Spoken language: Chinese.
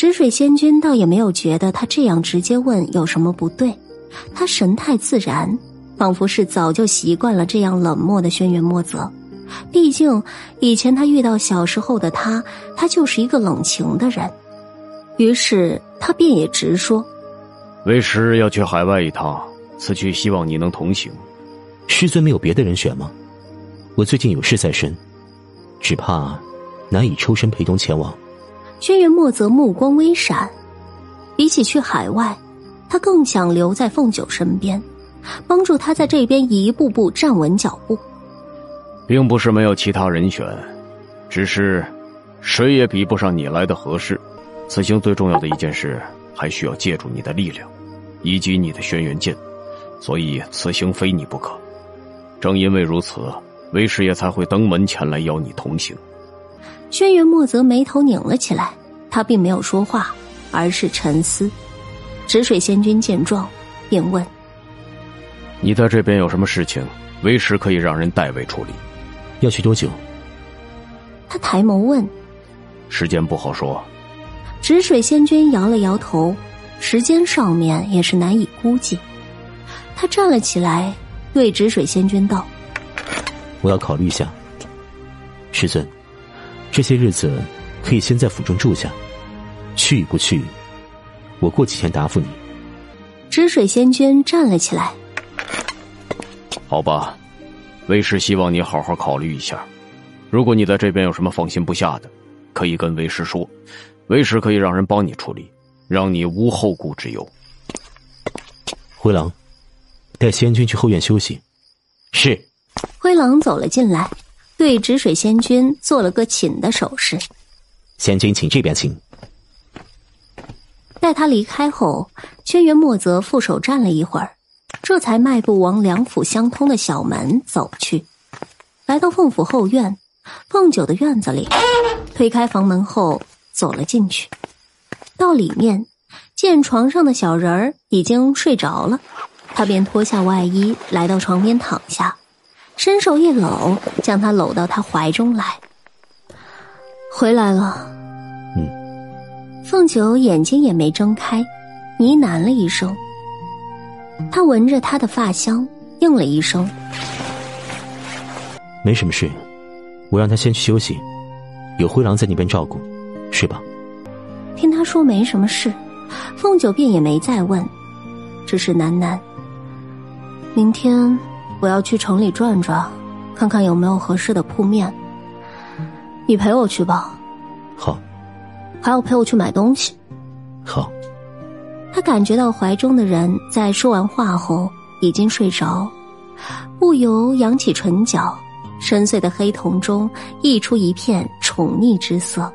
止水仙君倒也没有觉得他这样直接问有什么不对，他神态自然，仿佛是早就习惯了这样冷漠的轩辕墨泽。毕竟以前他遇到小时候的他，他就是一个冷情的人。于是他便也直说：“为师要去海外一趟，此去希望你能同行。师尊没有别的人选吗？我最近有事在身，只怕难以抽身陪同前往。”轩辕墨泽目光微闪，比起去海外，他更想留在凤九身边，帮助他在这边一步步站稳脚步。并不是没有其他人选，只是谁也比不上你来的合适。此行最重要的一件事，还需要借助你的力量，以及你的轩辕剑，所以此行非你不可。正因为如此，为师爷才会登门前来邀你同行。轩辕墨泽眉头拧了起来，他并没有说话，而是沉思。止水仙君见状，便问：“你在这边有什么事情？为师可以让人代为处理。要去多久？”他抬眸问：“时间不好说。”止水仙君摇了摇头，时间上面也是难以估计。他站了起来，对止水仙君道：“我要考虑一下，师尊，这些日子可以先在府中住下，去与不去，我过几天答复你。”止水仙君站了起来：“好吧，为师希望你好好考虑一下。如果你在这边有什么放心不下的，可以跟为师说。”为师可以让人帮你处理，让你无后顾之忧。灰狼，带仙君去后院休息。是。灰狼走了进来，对止水仙君做了个请的手势。仙君，请这边请。待他离开后，轩辕墨泽负手站了一会儿，这才迈步往两府相通的小门走去。来到凤府后院，凤九的院子里，推开房门后。走了进去，到里面见床上的小人儿已经睡着了，他便脱下外衣来到床边躺下，伸手一搂，将他搂到他怀中来。回来了，嗯。凤九眼睛也没睁开，呢喃了一声。他闻着他的发香，应了一声：“没什么事，我让他先去休息，有灰狼在那边照顾。”睡吧。听他说没什么事，凤九便也没再问，只是喃喃：“明天我要去城里转转，看看有没有合适的铺面。你陪我去吧。”好。还要陪我去买东西。好。他感觉到怀中的人在说完话后已经睡着，不由扬起唇角，深邃的黑瞳中溢出一片宠溺之色。